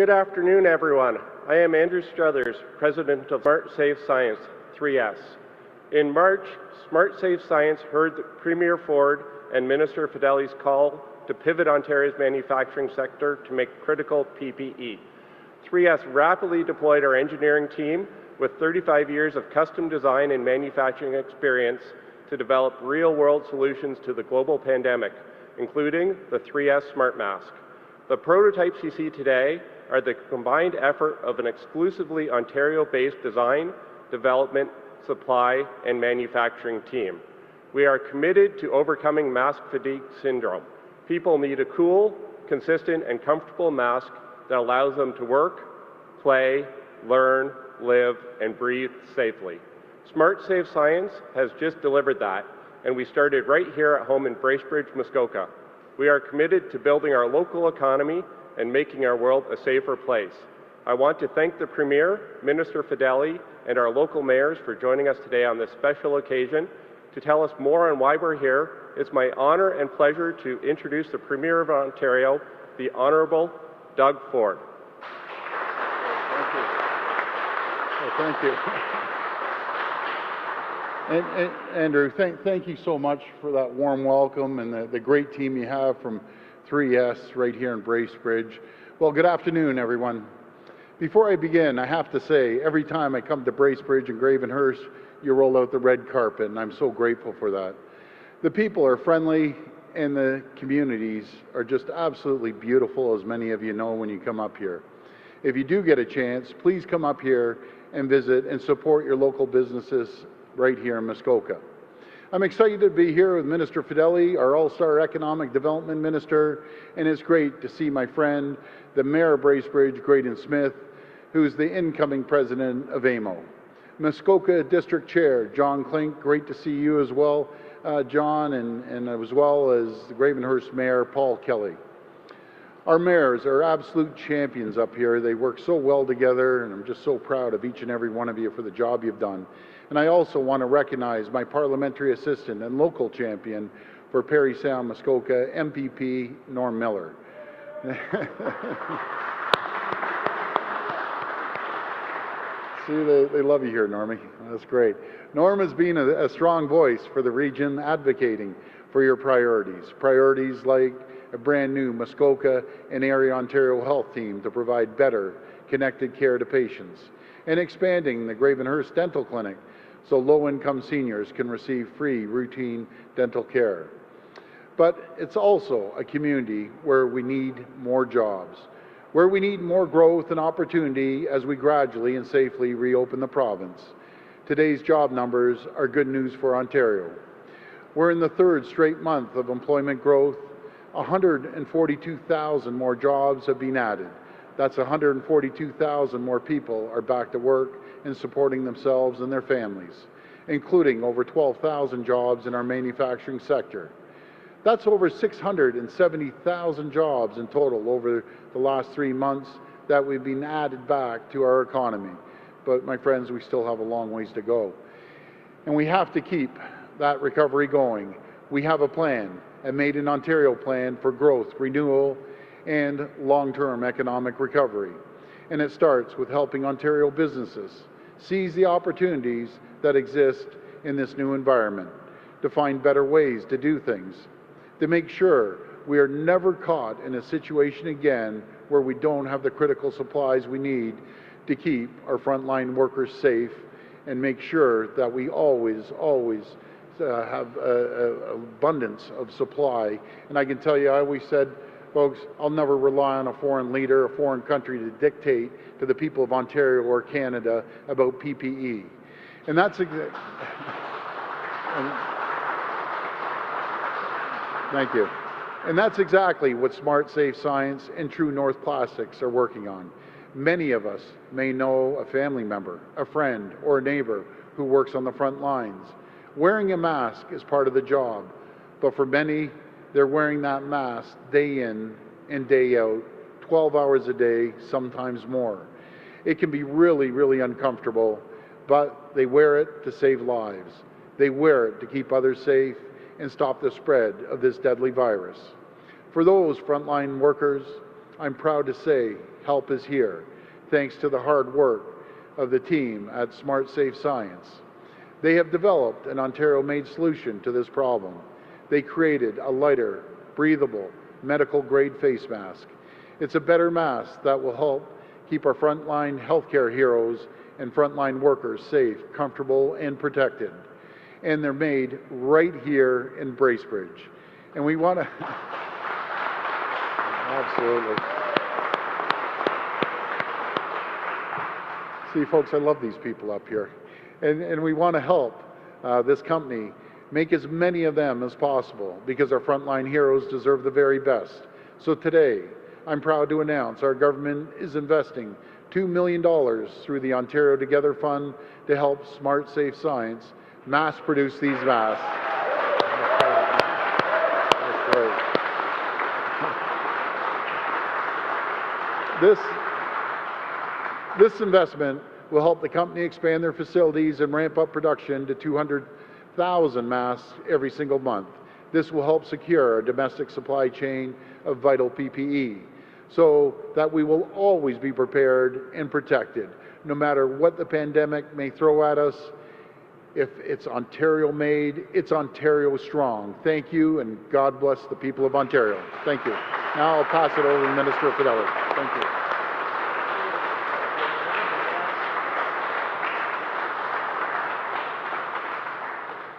Good afternoon, everyone. I am Andrew Struthers, President of Smart Safe Science, 3S. In March, Smart Safe Science heard Premier Ford and Minister Fedeli's call to pivot Ontario's manufacturing sector to make critical PPE. 3S rapidly deployed our engineering team with 35 years of custom design and manufacturing experience to develop real-world solutions to the global pandemic, including the 3S Smart Mask. The prototypes you see today are the combined effort of an exclusively Ontario-based design, development, supply, and manufacturing team. We are committed to overcoming mask fatigue syndrome. People need a cool, consistent, and comfortable mask that allows them to work, play, learn, live, and breathe safely. Smart Safe Science has just delivered that, and we started right here at home in Bracebridge, Muskoka. We are committed to building our local economy and making our world a safer place. I want to thank the Premier, Minister Fedeli, and our local mayors for joining us today on this special occasion. To tell us more on why we're here, it's my honor and pleasure to introduce the Premier of Ontario, the Honourable Doug Ford. Thank you. Oh, thank you. And, and Andrew, thank, thank you so much for that warm welcome and the, the great team you have from 3S right here in Bracebridge. Well, good afternoon, everyone. Before I begin, I have to say, every time I come to Bracebridge and Gravenhurst, you roll out the red carpet, and I'm so grateful for that. The people are friendly, and the communities are just absolutely beautiful, as many of you know when you come up here. If you do get a chance, please come up here and visit and support your local businesses right here in Muskoka. I'm excited to be here with Minister Fedeli, our All-Star Economic Development Minister, and it's great to see my friend, the Mayor of Bracebridge, Graydon Smith, who's the incoming president of AMO. Muskoka District Chair, John Klinck, great to see you as well, uh, John, and, and as well as the Gravenhurst Mayor, Paul Kelly. Our mayors are absolute champions up here. They work so well together, and I'm just so proud of each and every one of you for the job you've done. And I also want to recognize my parliamentary assistant and local champion for Parry Sound Muskoka, MPP Norm Miller. See, they, they love you here, Normie. That's great. Norm has been a, a strong voice for the region, advocating for your priorities. Priorities like a brand new Muskoka and Area Ontario Health Team to provide better, connected care to patients, and expanding the Gravenhurst Dental Clinic so low-income seniors can receive free routine dental care. But it's also a community where we need more jobs, where we need more growth and opportunity as we gradually and safely reopen the province. Today's job numbers are good news for Ontario. We're in the third straight month of employment growth. 142,000 more jobs have been added. That's 142,000 more people are back to work in supporting themselves and their families, including over 12,000 jobs in our manufacturing sector. That's over 670,000 jobs in total over the last three months that we've been added back to our economy. But my friends, we still have a long ways to go. And we have to keep that recovery going. We have a plan, a Made in Ontario plan for growth, renewal, and long-term economic recovery. And it starts with helping Ontario businesses seize the opportunities that exist in this new environment, to find better ways to do things, to make sure we are never caught in a situation again where we don't have the critical supplies we need to keep our frontline workers safe and make sure that we always, always uh, have an abundance of supply. And I can tell you, I always said, folks, I'll never rely on a foreign leader, a foreign country to dictate to the people of Ontario or Canada about PPE. And that's exactly. Thank you. And that's exactly what Smart Safe Science and True North Plastics are working on. Many of us may know a family member, a friend, or a neighbor who works on the front lines. Wearing a mask is part of the job, but for many, they're wearing that mask day in and day out, 12 hours a day, sometimes more. It can be really, really uncomfortable, but they wear it to save lives. They wear it to keep others safe and stop the spread of this deadly virus. For those frontline workers, I'm proud to say help is here, thanks to the hard work of the team at Smart Safe Science. They have developed an Ontario made solution to this problem. They created a lighter, breathable, medical grade face mask. It's a better mask that will help keep our frontline healthcare heroes and frontline workers safe, comfortable, and protected. And they're made right here in Bracebridge. And we want to. Absolutely. See, folks, I love these people up here. And, and we want to help uh, this company make as many of them as possible because our frontline heroes deserve the very best. So today, I'm proud to announce our government is investing $2 million through the Ontario Together Fund to help Smart Safe Science mass produce these masks. This, this investment will help the company expand their facilities and ramp up production to 200,000 masks every single month. This will help secure a domestic supply chain of vital PPE so that we will always be prepared and protected, no matter what the pandemic may throw at us. If it's Ontario made, it's Ontario strong. Thank you, and God bless the people of Ontario. Thank you. Now I'll pass it over to Minister Fedeli. Thank you.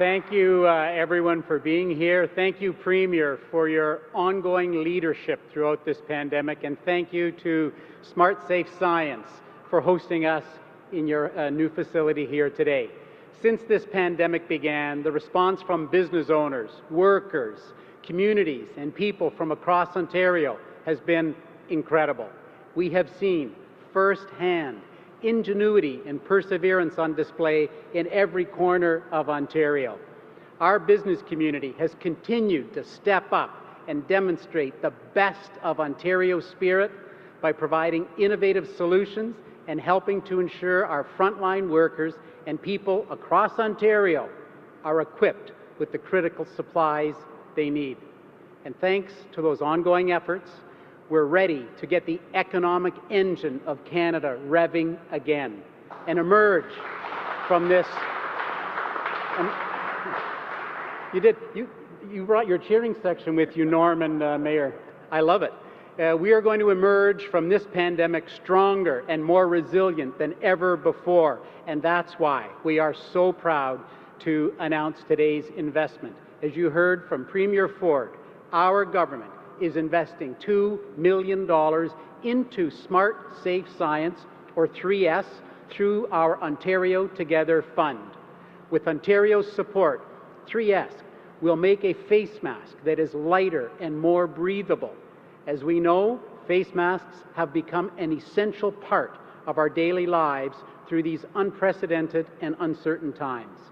Thank you, uh, everyone, for being here. Thank you, Premier, for your ongoing leadership throughout this pandemic. And thank you to Smart Safe Science for hosting us in your uh, new facility here today. Since this pandemic began, the response from business owners, workers, communities, and people from across Ontario has been incredible. We have seen firsthand ingenuity and perseverance on display in every corner of Ontario. Our business community has continued to step up and demonstrate the best of Ontario's spirit by providing innovative solutions and helping to ensure our frontline workers and people across Ontario are equipped with the critical supplies they need. And thanks to those ongoing efforts, we're ready to get the economic engine of Canada revving again and emerge from this. You did. You, you brought your cheering section with you, Norman, uh, Mayor. I love it. Uh, we are going to emerge from this pandemic stronger and more resilient than ever before. And that's why we are so proud to announce today's investment. As you heard from Premier Ford, our government is investing $2 million into Smart Safe Science, or 3S, through our Ontario Together Fund. With Ontario's support, 3S will make a face mask that is lighter and more breathable. As we know, face masks have become an essential part of our daily lives through these unprecedented and uncertain times.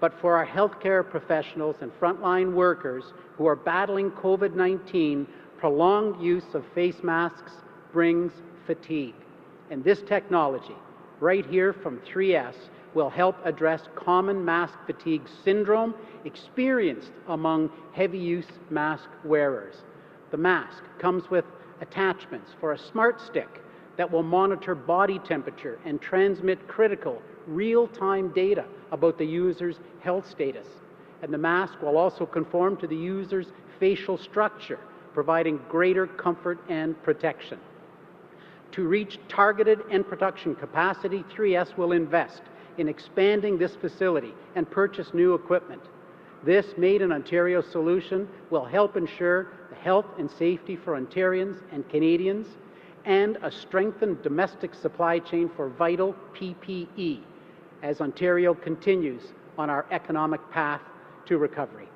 But for our healthcare professionals and frontline workers who are battling COVID 19, prolonged use of face masks brings fatigue. And this technology, right here from 3S, will help address common mask fatigue syndrome experienced among heavy use mask wearers. The mask comes with attachments for a smart stick that will monitor body temperature and transmit critical real time data about the user's health status. And the mask will also conform to the user's facial structure, providing greater comfort and protection. To reach targeted and production capacity, 3S will invest in expanding this facility and purchase new equipment. This Made in Ontario solution will help ensure the health and safety for Ontarians and Canadians and a strengthened domestic supply chain for vital PPE as Ontario continues on our economic path to recovery.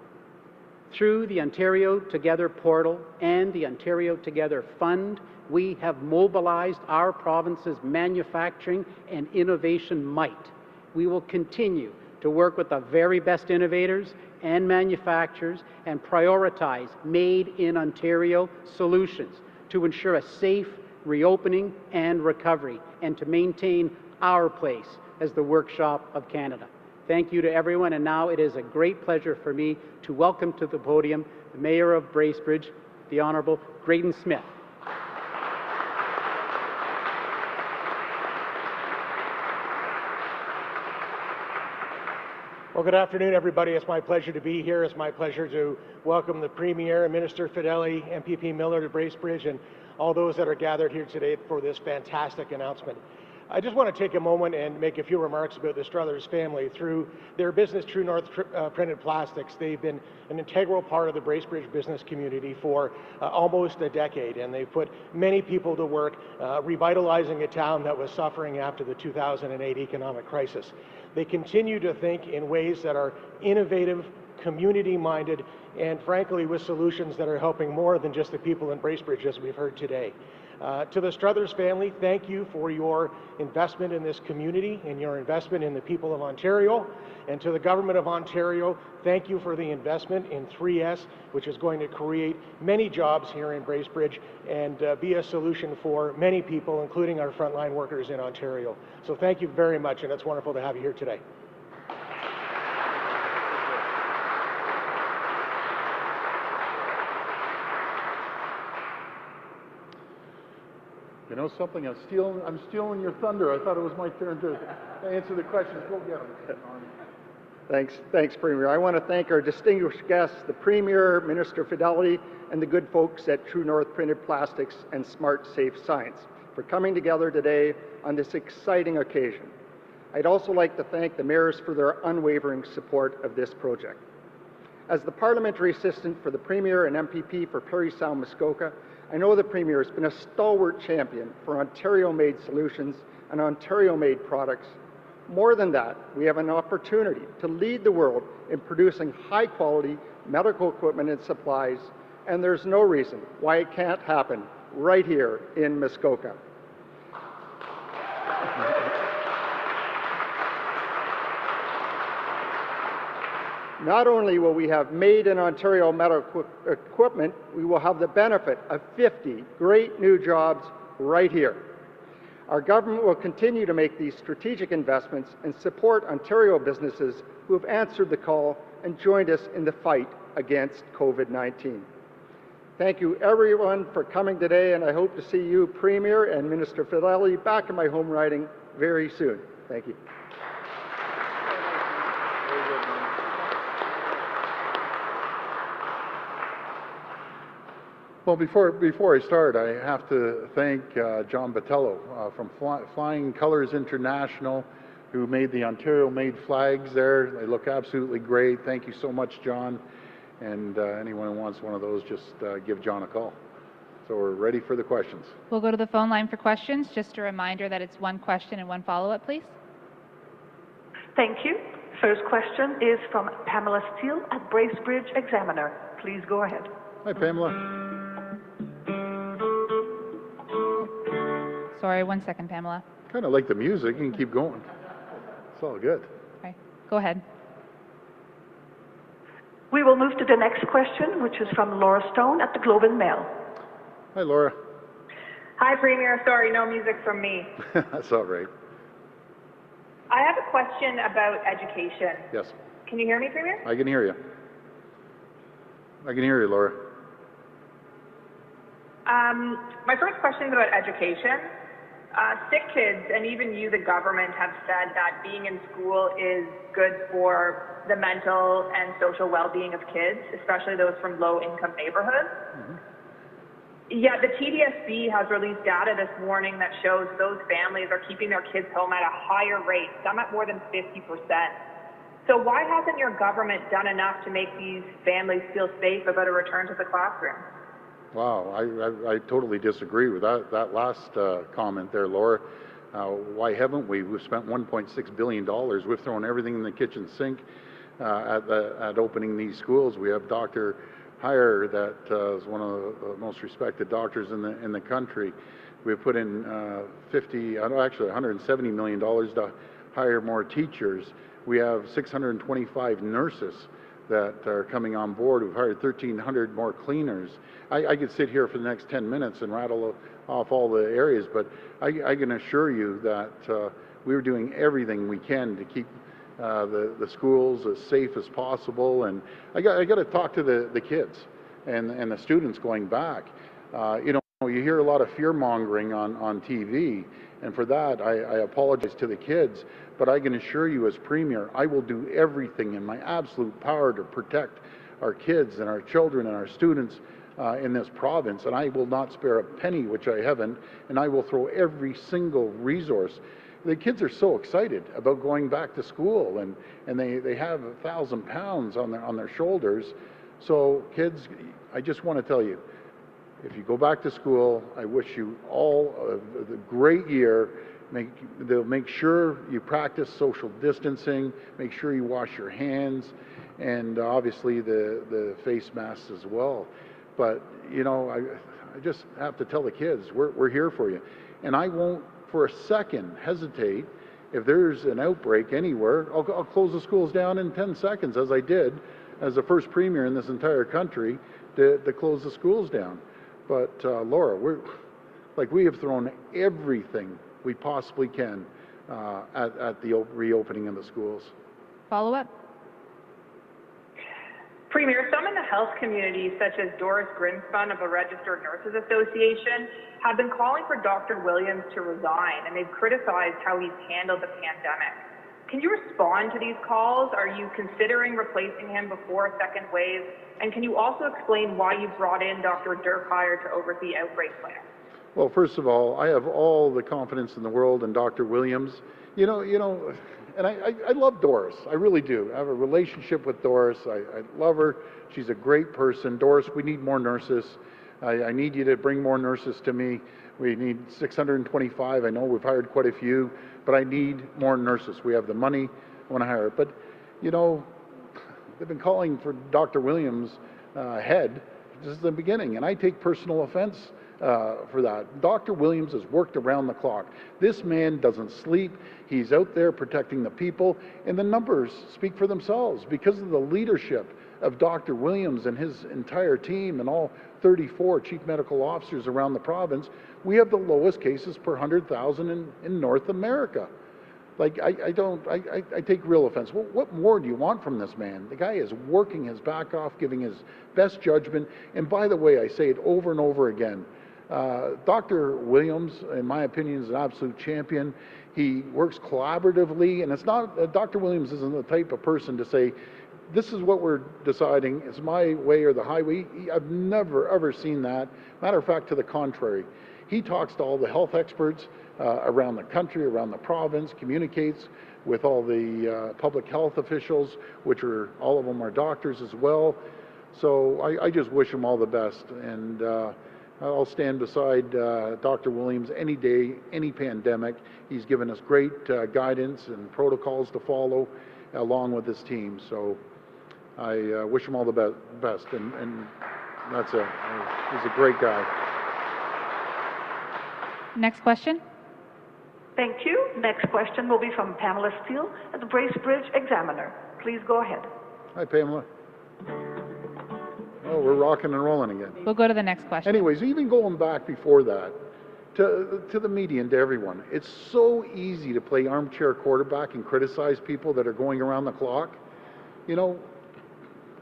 Through the Ontario Together portal and the Ontario Together Fund, we have mobilized our province's manufacturing and innovation might. We will continue to work with the very best innovators and manufacturers and prioritize made in Ontario solutions to ensure a safe reopening and recovery and to maintain our place as the Workshop of Canada. Thank you to everyone, and now it is a great pleasure for me to welcome to the podium the Mayor of Bracebridge, the Honourable Graydon Smith. Well, good afternoon, everybody. It's my pleasure to be here. It's my pleasure to welcome the Premier and Minister Fedeli, MPP Miller to Bracebridge, and all those that are gathered here today for this fantastic announcement. I just want to take a moment and make a few remarks about the Struthers family. Through their business, True North uh, Printed Plastics, they've been an integral part of the Bracebridge business community for uh, almost a decade, and they've put many people to work uh, revitalizing a town that was suffering after the 2008 economic crisis. They continue to think in ways that are innovative, community minded, and frankly, with solutions that are helping more than just the people in Bracebridge, as we've heard today. Uh, to the Struthers family, thank you for your investment in this community and your investment in the people of Ontario. And to the Government of Ontario, thank you for the investment in 3S, which is going to create many jobs here in Bracebridge and uh, be a solution for many people, including our frontline workers in Ontario. So thank you very much, and it's wonderful to have you here today. You know something? I'm stealing, I'm stealing your thunder. I thought it was my turn to answer the questions. Go get them. Thanks, thanks, Premier. I want to thank our distinguished guests, the Premier, Minister Fidelity, and the good folks at True North Printed Plastics and Smart Safe Science for coming together today on this exciting occasion. I'd also like to thank the mayors for their unwavering support of this project. As the parliamentary assistant for the Premier and MPP for Parry Sound Muskoka, I know the Premier has been a stalwart champion for Ontario made solutions and Ontario made products. More than that, we have an opportunity to lead the world in producing high quality medical equipment and supplies, and there's no reason why it can't happen right here in Muskoka. Not only will we have made in Ontario medical equi- equipment, we will have the benefit of 50 great new jobs right here. Our government will continue to make these strategic investments and support Ontario businesses who have answered the call and joined us in the fight against COVID 19. Thank you, everyone, for coming today, and I hope to see you, Premier and Minister Fedeli, back in my home riding very soon. Thank you. Well, before, before I start, I have to thank uh, John Botello uh, from Fly, Flying Colors International, who made the Ontario-made flags there. They look absolutely great. Thank you so much, John. And uh, anyone who wants one of those, just uh, give John a call. So we're ready for the questions. We'll go to the phone line for questions. Just a reminder that it's one question and one follow-up, please. Thank you. First question is from Pamela Steele at Bracebridge Examiner. Please go ahead. Hi, Pamela. Sorry, one second, Pamela. Kind of like the music. You can keep going. It's all good. Okay, go ahead. We will move to the next question, which is from Laura Stone at the Globe and Mail. Hi, Laura. Hi, Premier. Sorry, no music from me. That's all right. I have a question about education. Yes, Can you hear me, Premier? I can hear you. I can hear you, Laura. Um, my first question is about education. Uh, sick kids, and even you, the government, have said that being in school is good for the mental and social well-being of kids, especially those from low-income neighborhoods. Yet the TDSB has released data this morning that shows those families are keeping their kids home at a higher rate, some at more than 50%. So why hasn't your government done enough to make these families feel safe about a return to the classroom? Wow, I, I, I totally disagree with that, that last uh, comment there, Laura. Uh, why haven't we? We've spent $1.6 billion. We've thrown everything in the kitchen sink uh, at, the, at opening these schools. We have Dr. Huyer, that uh, is one of the most respected doctors in the, in the country. We've put in uh, 50, uh, no, actually 170 million dollars to hire more teachers. We have 625 nurses that are coming on board. We've hired 1,300 more cleaners. I, I could sit here for the next 10 minutes and rattle off all the areas, but I, I can assure you that uh, we're doing everything we can to keep uh, the, the schools as safe as possible. And I got, I got to talk to the, the kids and, and the students going back. Uh, you know, you hear a lot of fear mongering on, on TV, And for that, I, I apologize to the kids, but I can assure you as Premier, I will do everything in my absolute power to protect our kids and our children and our students uh, in this province, and I will not spare a penny, which I haven't, and I will throw every single resource. The kids are so excited about going back to school, and, and they, they have a thousand pounds on their, on their shoulders. So, kids, I just want to tell you, if you go back to school, I wish you all a, a great year. Make, they'll make sure you practice social distancing, make sure you wash your hands, and obviously the, the face masks as well. But, you know, I, I just have to tell the kids, we're, we're here for you. And I won't for a second hesitate if there's an outbreak anywhere, I'll, I'll, close the schools down in 10 seconds, as I did as the first premier in this entire country to, to close the schools down. But uh, Laura, we're like we have thrown everything we possibly can uh, at, at the reopening of the schools. Follow up. Premier, some in the health community, such as Doris Grinspun of the Registered Nurses Association, have been calling for Dr. Williams to resign, and they've criticized how he's handled the pandemic. Can you respond to these calls? Are you considering replacing him before a second wave? And can you also explain why you brought in Dr. Dirk Huyer to oversee outbreak planning? Well, first of all, I have all the confidence in the world in Dr. Williams. You know, you know, and I, I, I, love Doris. I really do. I have a relationship with Doris. I, I love her. She's a great person. Doris, we need more nurses. I, I need you to bring more nurses to me. We need 625. I know we've hired quite a few, but I need more nurses. We have the money. I want to hire. But, you know, they've been calling for Dr. Williams' uh, head since the beginning, and I take personal offense uh, for that. Dr. Williams has worked around the clock. This man doesn't sleep. He's out there protecting the people, and the numbers speak for themselves because of the leadership of Dr. Williams and his entire team and all 34 chief medical officers around the province. We have the lowest cases per 100,000 in, in North America. Like, I, I don't, I, I, I, take real offense. What, what more do you want from this man? The guy is working his back off, giving his best judgment. And by the way, I say it over and over again uh, Dr. Williams, in my opinion, is an absolute champion. He works collaboratively, and it's not, uh, Dr. Williams isn't the type of person to say, this is what we're deciding, it's my way or the highway. I've never, ever seen that. Matter of fact, to the contrary. He talks to all the health experts uh, around the country, around the province, communicates with all the uh, public health officials, which are, all of them are doctors as well. So I, I just wish him all the best. And uh, I'll stand beside uh, Dr. Williams any day, any pandemic. He's given us great uh, guidance and protocols to follow along with his team. So I uh, wish him all the be best. And, and that's a, he's a great guy. Next question. Thank you. Next question will be from Pamela Steele at the Bracebridge Examiner. Please go ahead. Hi, Pamela. Oh, we're rocking and rolling again. We'll go to the next question. Anyways, even going back before that, to, to the media and to everyone, it's so easy to play armchair quarterback and criticize people that are going around the clock. You know,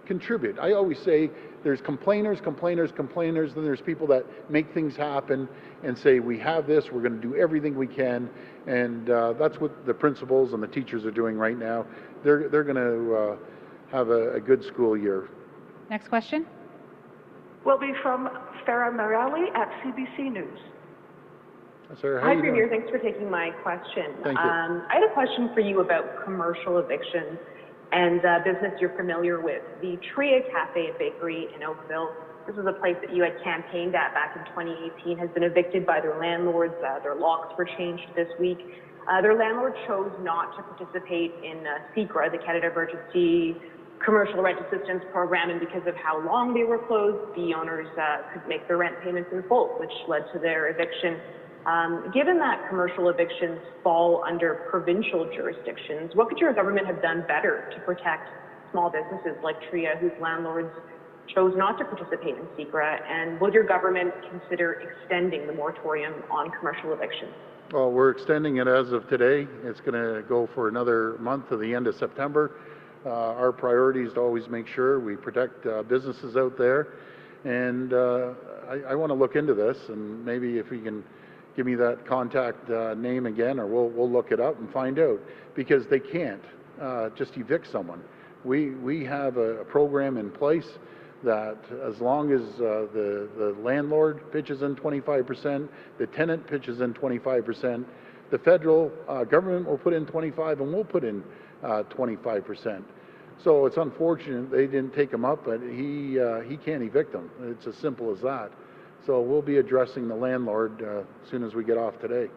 contribute. I always say there's complainers, complainers, complainers, then there's people that make things happen and say, we have this, we're going to do everything we can. And uh, that's what the principals and the teachers are doing right now. They're, they're going to uh, have a, a good school year. Next question will be from Farrah Merali at CBC News. Sarah, Hi, Premier. Thanks for taking my question. Thank you. Um, I had a question for you about commercial evictions and uh, business you're familiar with. The Tria Cafe and Bakery in Oakville, this was a place that you had campaigned at back in 2018, has been evicted by their landlords. Uh, their locks were changed this week. Uh, their landlord chose not to participate in uh, CECRA, the Canada Emergency commercial rent assistance program, and because of how long they were closed, the owners uh, could make their rent payments in full, which led to their eviction. Um, given that commercial evictions fall under provincial jurisdictions, what could your government have done better to protect small businesses like TRIA, whose landlords chose not to participate in CECRA, and will your government consider extending the moratorium on commercial evictions? Well, we're extending it as of today. It's going to go for another month to the end of September. Uh, our priority is to always make sure we protect uh, businesses out there. And uh, I, I want to look into this and maybe if we can give me that contact uh, name again, or we'll, we'll look it up and find out, because they can't uh, just evict someone. We, we have a, a program in place that as long as uh, the, the landlord pitches in 25%, the tenant pitches in 25%, the federal government will put in 25 and we'll put in uh, 25%. So it's unfortunate they didn't take him up, but he, uh, he can't evict them. It's as simple as that. So we'll be addressing the landlord uh, as soon as we get off today.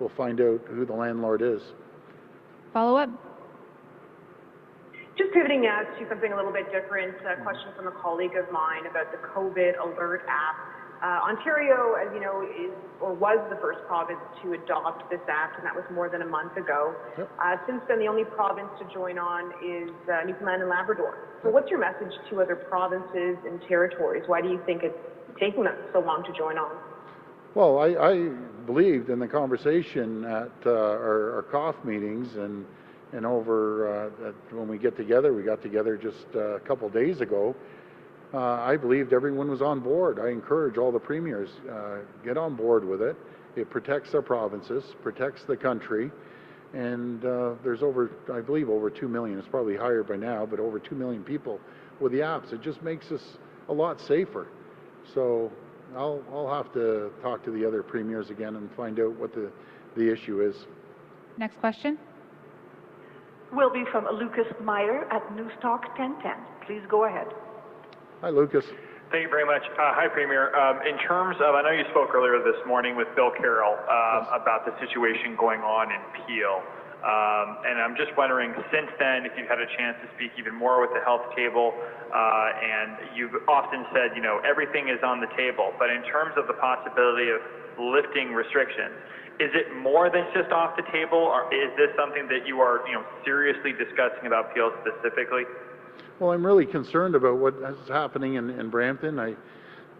We'll find out who the landlord is. Follow up? Just pivoting now to something a little bit different, a question from a colleague of mine about the COVID alert app. Uh, Ontario, as you know, is or was the first province to adopt this act, and that was more than a month ago. Yep. Uh, since then, the only province to join on is uh, Newfoundland and Labrador. So, what's your message to other provinces and territories? Why do you think it's taking them so long to join on? Well, I, I believed in the conversation at uh, our, our COF meetings and and over uh, when we get together, we got together just uh, a couple days ago. Uh, I believed everyone was on board. I encourage all the premiers uh, get on board with it. It protects our provinces, protects the country, and uh, there's over, I believe, over two million. It's probably higher by now, but over two million people with the apps. It just makes us a lot safer. So I'll, I'll have to talk to the other premiers again and find out what the, the issue is. Next question? Will be from Lucas Meyer at Newstalk 1010. Please go ahead. Hi, Lucas. Thank you very much. Uh, hi, Premier. Um, in terms of, I know you spoke earlier this morning with Bill Carroll um, about the situation going on in Peel. Um, and I'm just wondering, since then, if you've had a chance to speak even more with the health table, uh, and you've often said, you know, everything is on the table, but in terms of the possibility of lifting restrictions, is it more than just off the table, or is this something that you are, you know, seriously discussing about Peel specifically? Well, I'm really concerned about what is happening in, in Brampton. I,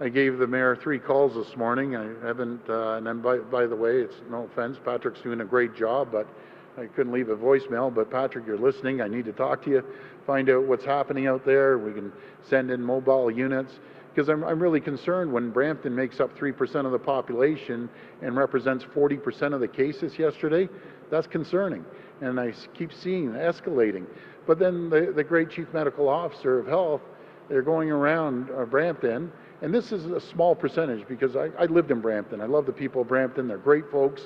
I gave the mayor three calls this morning. I haven't, uh, and then by, by the way, it's no offense, Patrick's doing a great job, but I couldn't leave a voicemail. But Patrick, you're listening. I need to talk to you, find out what's happening out there. We can send in mobile units because I'm, I'm really concerned when Brampton makes up 3% of the population and represents 40% of the cases yesterday. That's concerning. And I keep seeing escalating. But then the, the great chief medical officer of health, they're going around uh, Brampton, and this is a small percentage because I, I lived in Brampton. I love the people of Brampton. They're great folks.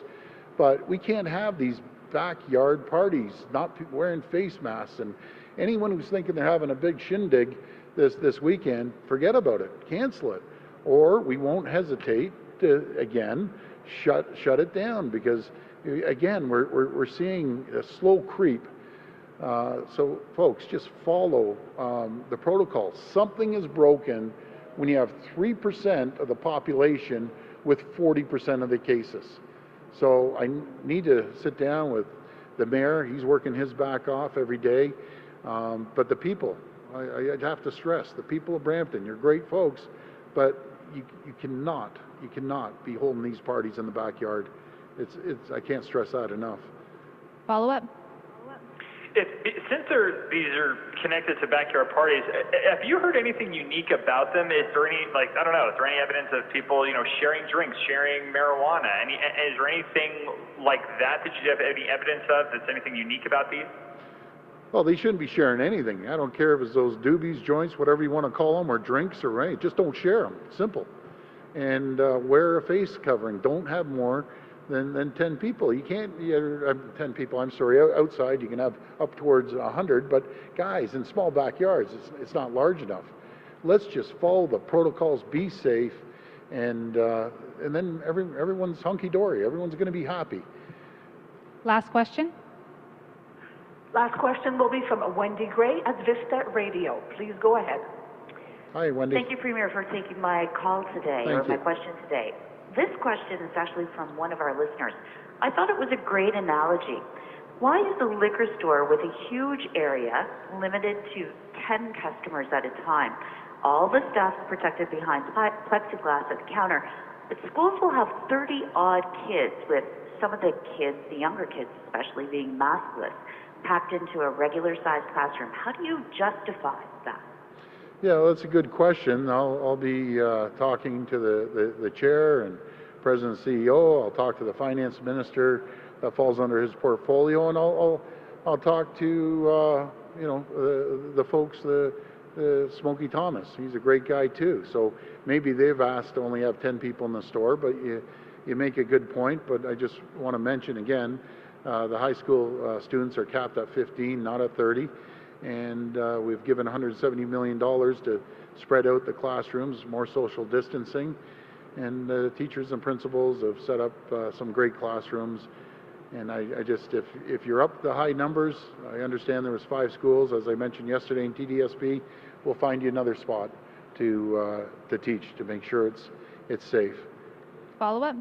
But we can't have these backyard parties, not wearing face masks. And anyone who's thinking they're having a big shindig this, this weekend, forget about it. Cancel it. Or we won't hesitate to, again, shut, shut it down because, again, we're, we're, we're seeing a slow creep uh, so, folks, just follow um, the protocol. Something is broken when you have 3% of the population with 40% of the cases. So, I need to sit down with the mayor. He's working his back off every day. Um, but the people, I, I'd have to stress the people of Brampton, you're great folks, but you, you cannot, you cannot be holding these parties in the backyard. It's, it's, I can't stress that enough. Follow up? If, since these are connected to backyard parties, have you heard anything unique about them? Is there any, like, I don't know, is there any evidence of people, you know, sharing drinks, sharing marijuana? Any, is there anything like that that you have any evidence of that's anything unique about these? Well, they shouldn't be sharing anything. I don't care if it's those doobies, joints, whatever you want to call them, or drinks or anything. Just don't share them. Simple. And uh, wear a face covering. Don't have more than, than 10 people. You can't, you uh, 10 people, I'm sorry, outside you can have up towards 100, but guys, in small backyards, it's, it's not large enough. Let's just follow the protocols, be safe, and, uh, and then every, everyone's hunky-dory. Everyone's going to be happy. Last question. Last question will be from Wendy Gray at Vista Radio. Please go ahead. Hi, Wendy. Thank you, Premier, for taking my call today, Thank or my question today. This question is actually from one of our listeners. I thought it was a great analogy. Why is a liquor store with a huge area limited to 10 customers at a time? All the staff protected behind plexiglass at the counter, but schools will have 30 odd kids, with some of the kids, the younger kids especially, being maskless, packed into a regular sized classroom. How do you justify that? Yeah, well, that's a good question. I'll, I'll be uh, talking to the, the, the chair and president and CEO. I'll talk to the finance minister that falls under his portfolio, and I'll I'll, I'll talk to uh, you know uh, the folks the. Uh, Smokey Thomas, he's a great guy too. So maybe they've asked to only have 10 people in the store, but you, you make a good point. But I just want to mention again, uh, the high school uh, students are capped at 15, not at 30, and uh, we've given 170 million dollars to spread out the classrooms, more social distancing, and uh, teachers and principals have set up uh, some great classrooms. And I, I, just, if, if you're up the high numbers, I understand there was five schools, as I mentioned yesterday in TDSB, we'll find you another spot to, uh, to teach to make sure it's, it's safe. Follow up.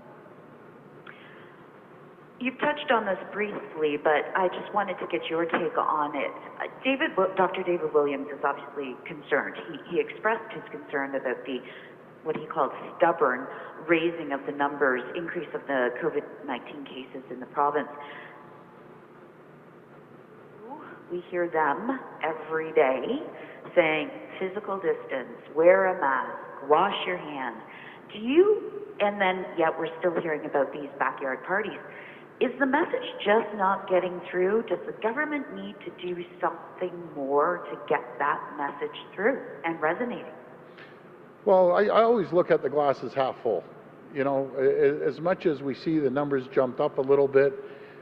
You've touched on this briefly, but I just wanted to get your take on it. Uh, David, Dr. David Williams is obviously concerned. He, he expressed his concern about the what he called stubborn raising of the numbers, increase of the COVID-19 cases in the province. We hear them every day saying physical distance, wear a mask, wash your hands. Do you, and then yet we're still hearing about these backyard parties. Is the message just not getting through? Does the government need to do something more to get that message through and resonating? Well, I, I always look at the glass as half full. You know, as much as we see the numbers jumped up a little bit,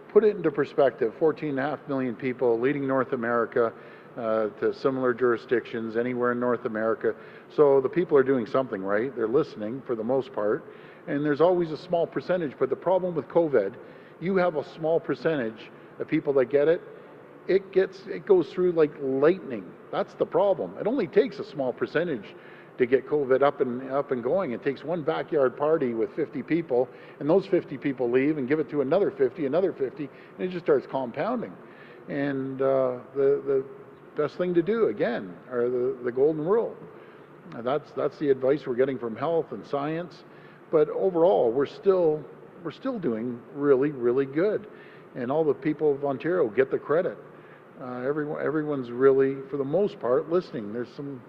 put it into perspective 14.5 million people leading North America uh, to similar jurisdictions anywhere in North America. So the people are doing something right. They're listening for the most part. And there's always a small percentage. But the problem with COVID, you have a small percentage of people that get it. It gets it goes through like lightning. That's the problem. It only takes a small percentage to get COVID up and up and going. It takes one backyard party with 50 people, and those 50 people leave and give it to another 50, another 50, and it just starts compounding. And uh, the the best thing to do again are the the golden rule. That's that's the advice we're getting from health and science. But overall, we're still we're still doing really really good, and all the people of Ontario get the credit. Uh, everyone everyone's really, for the most part, listening. There's some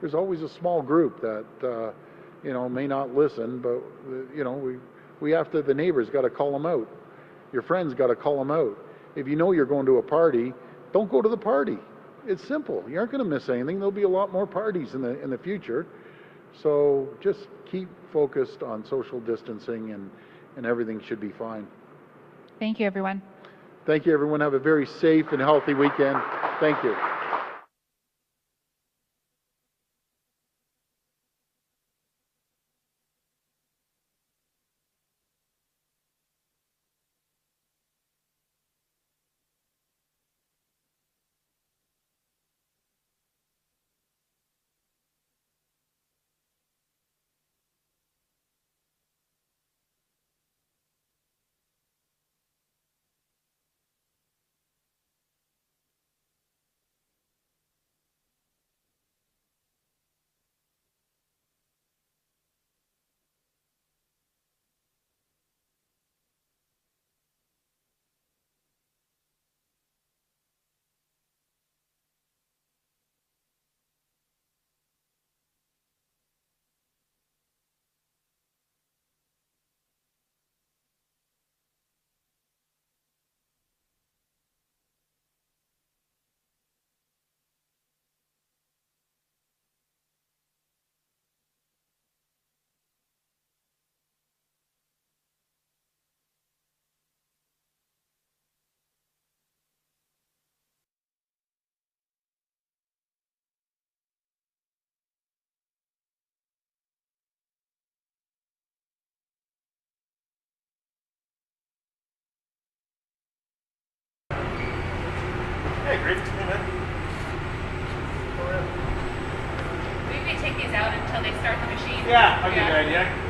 there's always a small group that uh, you know may not listen, but you know we we have to. The neighbors got to call them out. Your friends got to call them out. If you know you're going to a party, don't go to the party. It's simple. You aren't going to miss anything. There'll be a lot more parties in the in the future. So just keep focused on social distancing and and everything should be fine. Thank you, everyone. Thank you, everyone. Have a very safe and healthy weekend. Thank you. Hey, great. Hey, man. We may take these out until they start the machine. Yeah, I get the idea.